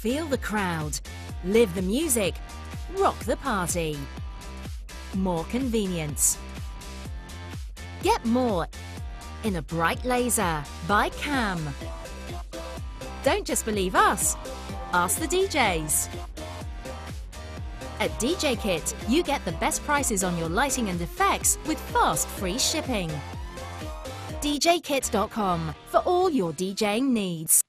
Feel the crowd. Live the music. Rock the party. More convenience. Get more in a bright laser by KAM. Don't just believe us. Ask the DJs. At DJ Kit, you get the best prices on your lighting and effects with fast free shipping. DJKit.com for all your DJing needs.